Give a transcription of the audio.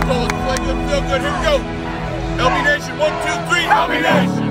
Play good, feel good. Here we go. LB Nation, one, two, three. LB Nation.